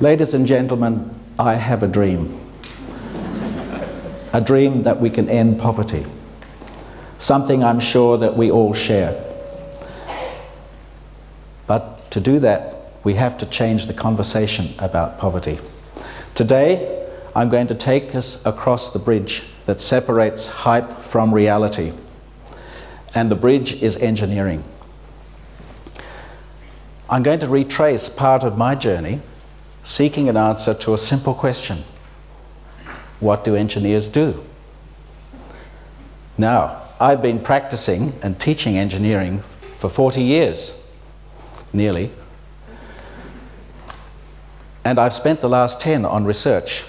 Ladies and gentlemen, I have a dream. a dream that we can end poverty. Something I'm sure that we all share. But to do that, we have to change the conversation about poverty. Today, I'm going to take us across the bridge that separates hype from reality. And the bridge is engineering. I'm going to retrace part of my journey seeking an answer to a simple question What do engineers do? Now, I've been practicing and teaching engineering for 40 years, nearly. And I've spent the last 10 on research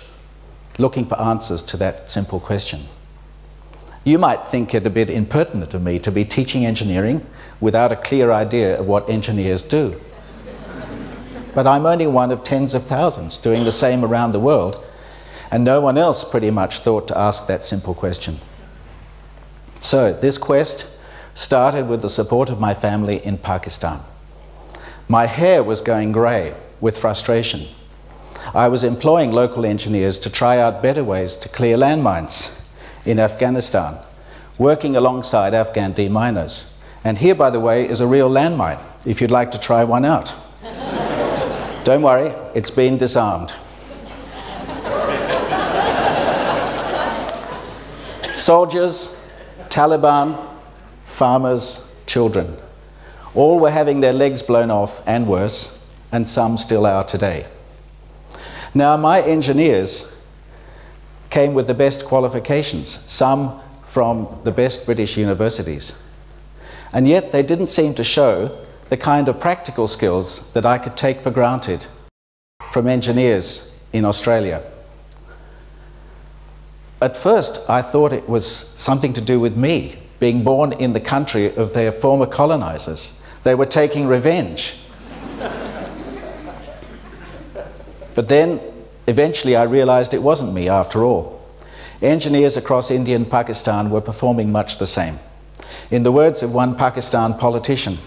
looking for answers to that simple question. You might think it a bit impertinent of me to be teaching engineering without a clear idea of what engineers do. But I'm only one of tens of thousands doing the same around the world, and no one else pretty much thought to ask that simple question. So, this quest started with the support of my family in Pakistan. My hair was going grey with frustration I was employing local engineers to try out better ways to clear landmines in Afghanistan, working alongside Afghan deminers. And here, by the way, is a real landmine, if you'd like to try one out. Don't worry, it's been disarmed. Soldiers, Taliban, farmers, children. All were having their legs blown off and worse, and some still are today. Now, my engineers came with the best qualifications, some from the best British universities. And yet they didn't seem to show the kind of practical skills that I could take for granted from engineers in Australia. At first, I thought it was something to do with me, being born in the country of their former colonizers. They were taking revenge But then eventually I realized it wasn't me after all. Engineers across India and Pakistan were performing much the same. In the words of one Pakistan politician,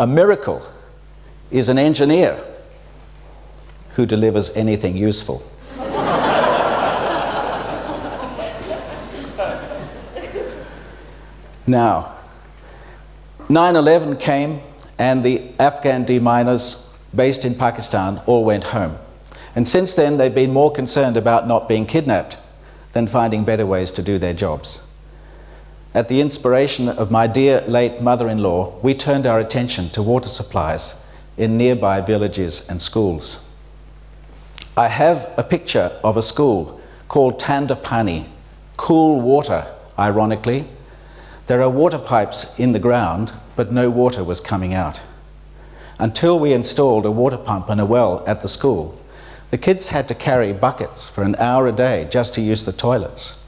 a miracle is an engineer who delivers anything useful. now, 9 11 came and the Afghan deminers based in Pakistan all went home. And since then, they've been more concerned about not being kidnapped than finding better ways to do their jobs. At the inspiration of my dear late mother in law, we turned our attention to water supplies in nearby villages and schools. I have a picture of a school called Tandapani, cool water, ironically. There are water pipes in the ground, but no water was coming out. Until we installed a water pump and a well at the school, the kids had to carry buckets for an hour a day just to use the toilets.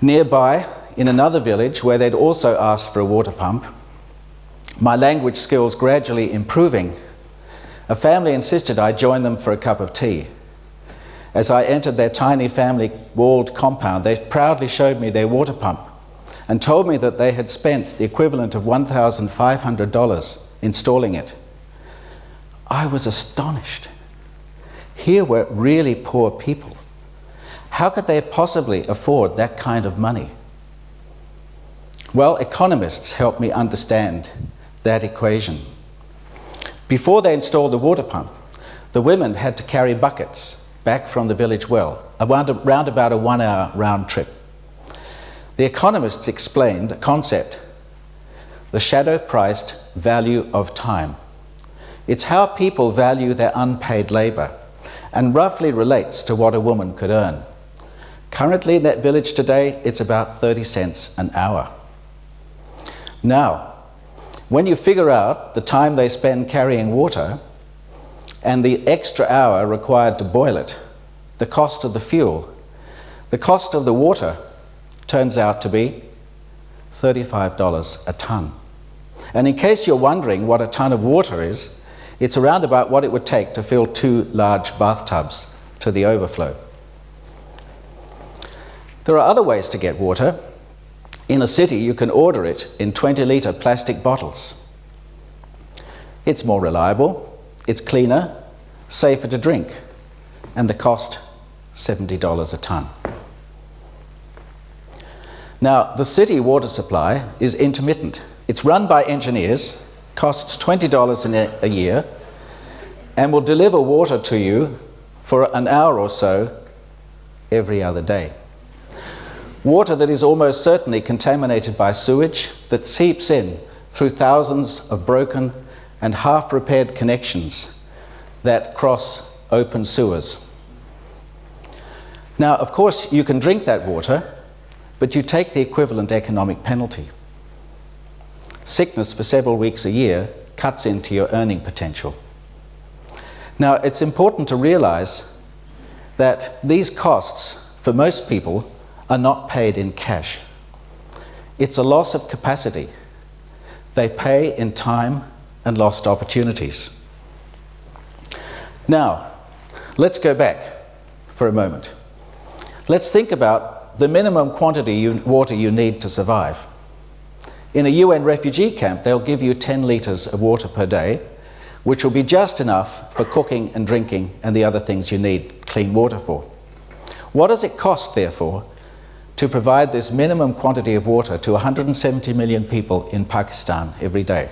Nearby, in another village where they'd also asked for a water pump, my language skills gradually improving, a family insisted I join them for a cup of tea. As I entered their tiny family walled compound, they proudly showed me their water pump and told me that they had spent the equivalent of $1,500 installing it. I was astonished. Here were really poor people. How could they possibly afford that kind of money? Well, economists helped me understand that equation. Before they installed the water pump, the women had to carry buckets back from the village well, around about a one hour round trip. The economists explained a concept the shadow priced value of time. It's how people value their unpaid labour and roughly relates to what a woman could earn. Currently in that village today, it's about 30 cents an hour. Now, when you figure out the time they spend carrying water and the extra hour required to boil it, the cost of the fuel, the cost of the water turns out to be $35 a tonne. And in case you're wondering what a tonne of water is, it's around about what it would take to fill two large bathtubs to the overflow. There are other ways to get water. In a city, you can order it in 20 litre plastic bottles. It's more reliable, it's cleaner, safer to drink, and the cost $70 a tonne. Now, the city water supply is intermittent. It's run by engineers, costs $20 a year, and will deliver water to you for an hour or so every other day. Water that is almost certainly contaminated by sewage that seeps in through thousands of broken and half repaired connections that cross open sewers. Now, of course, you can drink that water, but you take the equivalent economic penalty. Sickness for several weeks a year cuts into your earning potential. Now, it's important to realize that these costs, for most people, are not paid in cash. It's a loss of capacity. They pay in time and lost opportunities. Now, let's go back for a moment. Let's think about the minimum quantity of water you need to survive. In a UN refugee camp, they'll give you 10 litres of water per day, which will be just enough for cooking and drinking and the other things you need clean water for. What does it cost, therefore, to provide this minimum quantity of water to 170 million people in Pakistan every day?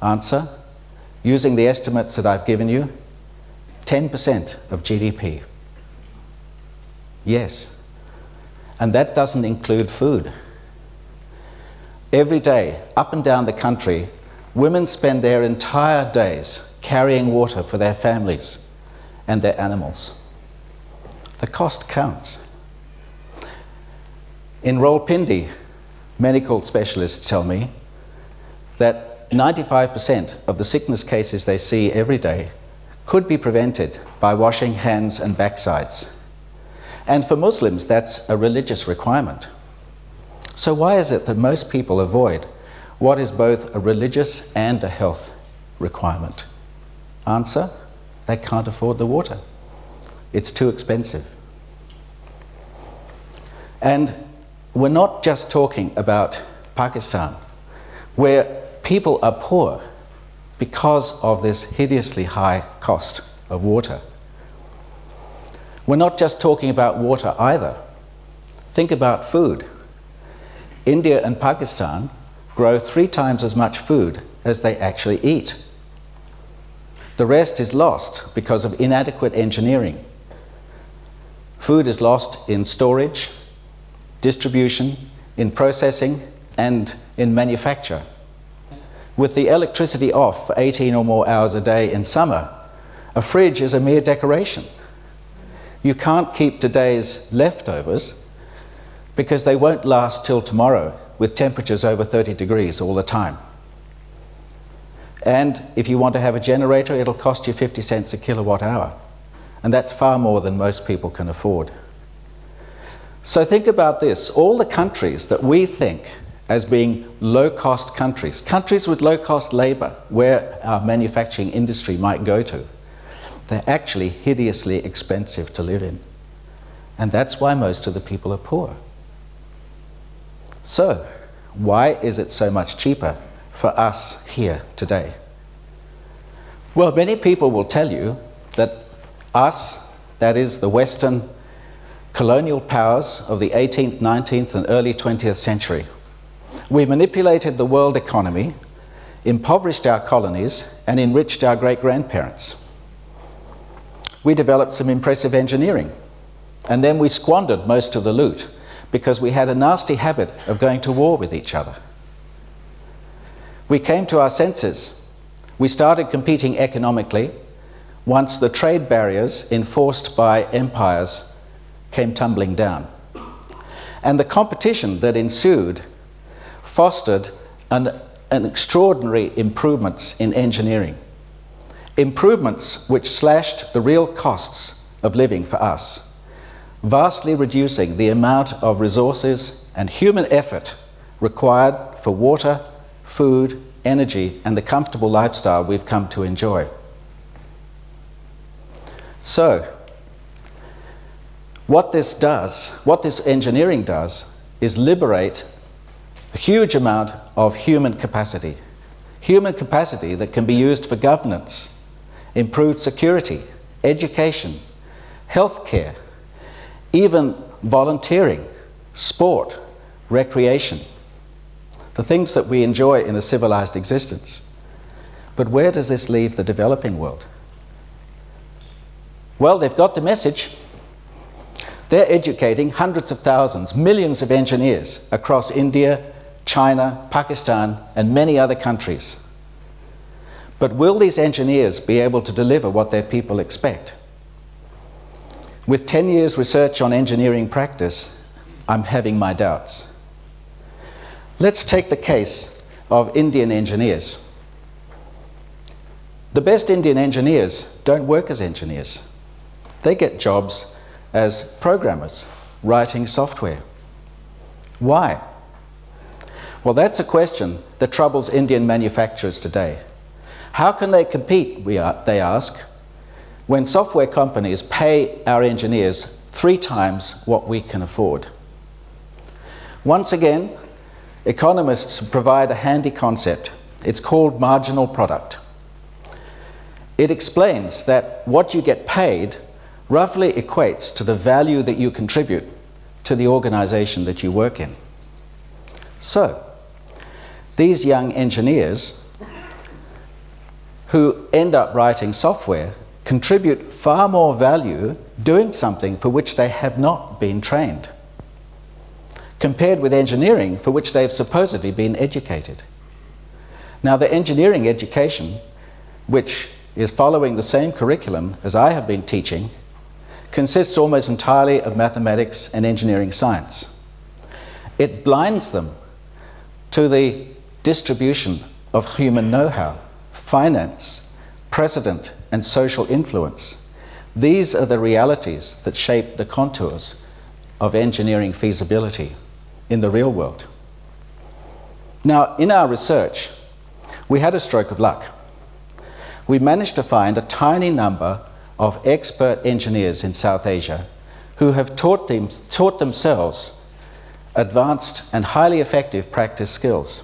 Answer, using the estimates that I've given you, 10% of GDP. Yes. And that doesn't include food. Every day, up and down the country, women spend their entire days carrying water for their families and their animals. The cost counts. In Rawalpindi, medical specialists tell me that 95% of the sickness cases they see every day could be prevented by washing hands and backsides. And for Muslims, that's a religious requirement. So, why is it that most people avoid what is both a religious and a health requirement? Answer they can't afford the water, it's too expensive. And we're not just talking about Pakistan, where people are poor because of this hideously high cost of water. We're not just talking about water either. Think about food. India and Pakistan grow three times as much food as they actually eat. The rest is lost because of inadequate engineering. Food is lost in storage, distribution, in processing, and in manufacture. With the electricity off for 18 or more hours a day in summer, a fridge is a mere decoration. You can't keep today's leftovers because they won't last till tomorrow with temperatures over 30 degrees all the time. And if you want to have a generator, it'll cost you 50 cents a kilowatt hour. And that's far more than most people can afford. So think about this all the countries that we think as being low cost countries, countries with low cost labor, where our manufacturing industry might go to, they're actually hideously expensive to live in. And that's why most of the people are poor. So, why is it so much cheaper for us here today? Well, many people will tell you that us, that is the Western colonial powers of the 18th, 19th, and early 20th century, we manipulated the world economy, impoverished our colonies, and enriched our great grandparents we developed some impressive engineering. And then we squandered most of the loot because we had a nasty habit of going to war with each other. We came to our senses. We started competing economically once the trade barriers enforced by empires came tumbling down. And the competition that ensued fostered an, an extraordinary improvements in engineering improvements which slashed the real costs of living for us, vastly reducing the amount of resources and human effort required for water, food, energy, and the comfortable lifestyle we've come to enjoy. So, what this does, what this engineering does, is liberate a huge amount of human capacity. Human capacity that can be used for governance, improved security, education, healthcare, even volunteering, sport, recreation, the things that we enjoy in a civilized existence. But where does this leave the developing world? Well, they've got the message. They're educating hundreds of thousands, millions of engineers across India, China, Pakistan, and many other countries. But will these engineers be able to deliver what their people expect? With 10 years research on engineering practice, I'm having my doubts. Let's take the case of Indian engineers. The best Indian engineers don't work as engineers. They get jobs as programmers, writing software. Why? Well, that's a question that troubles Indian manufacturers today. How can they compete, we are, they ask, when software companies pay our engineers three times what we can afford? Once again, economists provide a handy concept. It's called marginal product. It explains that what you get paid roughly equates to the value that you contribute to the organization that you work in. So, these young engineers who end up writing software contribute far more value doing something for which they have not been trained, compared with engineering for which they've supposedly been educated. Now, the engineering education, which is following the same curriculum as I have been teaching, consists almost entirely of mathematics and engineering science. It blinds them to the distribution of human know-how, finance, precedent, and social influence. These are the realities that shape the contours of engineering feasibility in the real world. Now, in our research, we had a stroke of luck. We managed to find a tiny number of expert engineers in South Asia who have taught, them, taught themselves advanced and highly effective practice skills.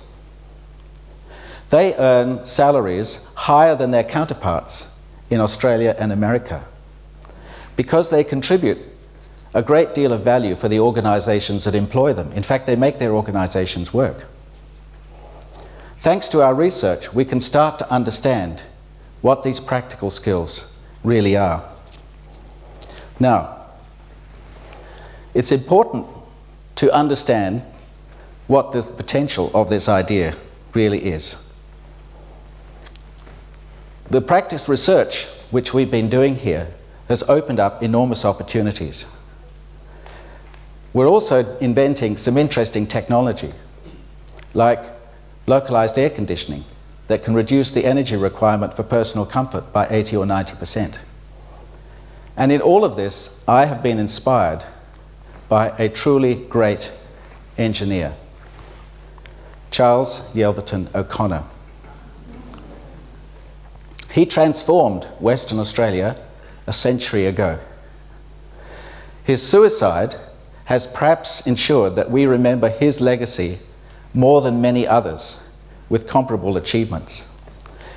They earn salaries higher than their counterparts in Australia and America because they contribute a great deal of value for the organizations that employ them. In fact, they make their organizations work. Thanks to our research, we can start to understand what these practical skills really are. Now, it's important to understand what the potential of this idea really is. The practice research which we've been doing here has opened up enormous opportunities. We're also inventing some interesting technology, like localized air conditioning, that can reduce the energy requirement for personal comfort by 80 or 90%. And in all of this, I have been inspired by a truly great engineer, Charles Yelverton O'Connor. He transformed Western Australia a century ago. His suicide has perhaps ensured that we remember his legacy more than many others with comparable achievements.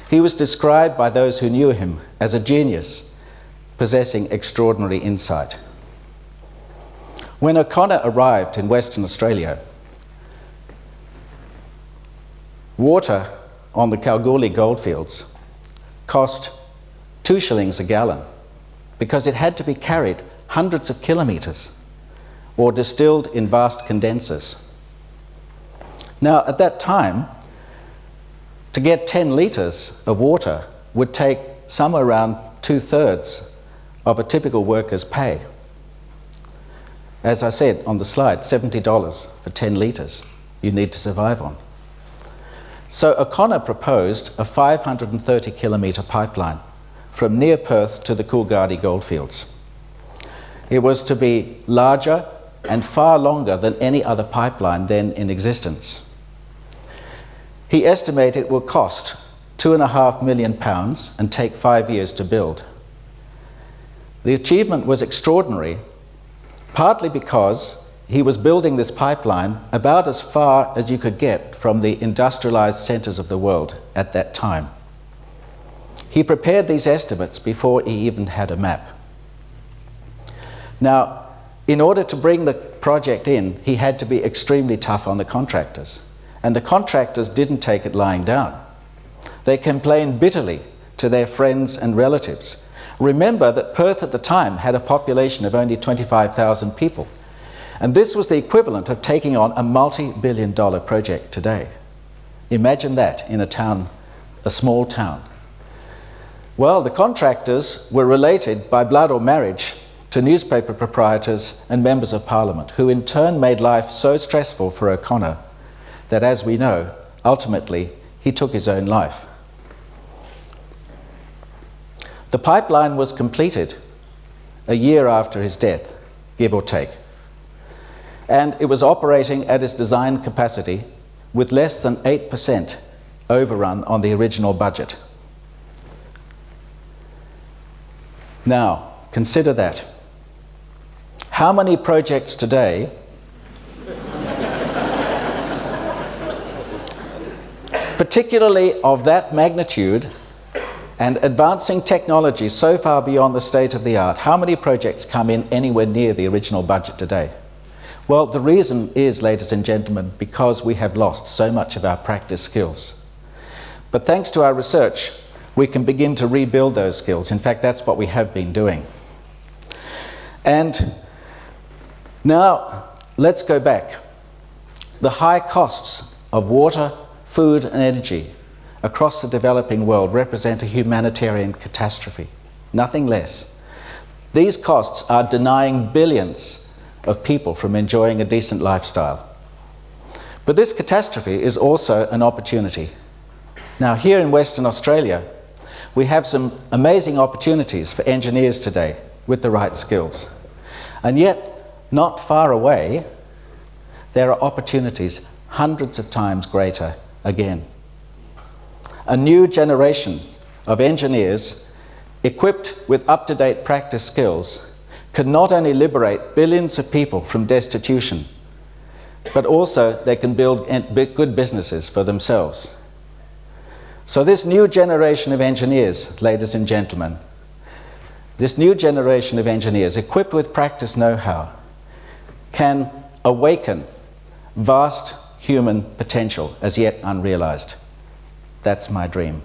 He was described by those who knew him as a genius possessing extraordinary insight. When O'Connor arrived in Western Australia, water on the Kalgoorlie goldfields cost two shillings a gallon because it had to be carried hundreds of kilometres or distilled in vast condensers. Now, at that time, to get 10 litres of water would take somewhere around two thirds of a typical worker's pay. As I said on the slide, $70 for 10 litres you need to survive on. So O'Connor proposed a 530 kilometre pipeline from near Perth to the Coolgardie goldfields. It was to be larger and far longer than any other pipeline then in existence. He estimated it will cost two and a half million pounds and take five years to build. The achievement was extraordinary, partly because he was building this pipeline about as far as you could get from the industrialized centers of the world at that time. He prepared these estimates before he even had a map. Now, in order to bring the project in, he had to be extremely tough on the contractors. And the contractors didn't take it lying down. They complained bitterly to their friends and relatives. Remember that Perth at the time had a population of only 25,000 people. And this was the equivalent of taking on a multi billion dollar project today. Imagine that in a town, a small town. Well, the contractors were related by blood or marriage to newspaper proprietors and members of parliament, who in turn made life so stressful for O'Connor that, as we know, ultimately he took his own life. The pipeline was completed a year after his death, give or take, and it was operating at its design capacity with less than 8% overrun on the original budget. Now, consider that. How many projects today particularly of that magnitude and advancing technology so far beyond the state of the art, how many projects come in anywhere near the original budget today? Well, the reason is, ladies and gentlemen, because we have lost so much of our practice skills. But thanks to our research, we can begin to rebuild those skills. In fact, that's what we have been doing. And now, let's go back. The high costs of water, food, and energy across the developing world represent a humanitarian catastrophe, nothing less. These costs are denying billions of people from enjoying a decent lifestyle. But this catastrophe is also an opportunity. Now, here in Western Australia, we have some amazing opportunities for engineers today with the right skills. And yet, not far away, there are opportunities hundreds of times greater again. A new generation of engineers equipped with up to date practice skills can not only liberate billions of people from destitution, but also they can build good businesses for themselves. So, this new generation of engineers, ladies and gentlemen, this new generation of engineers equipped with practice know how can awaken vast human potential as yet unrealized. That's my dream.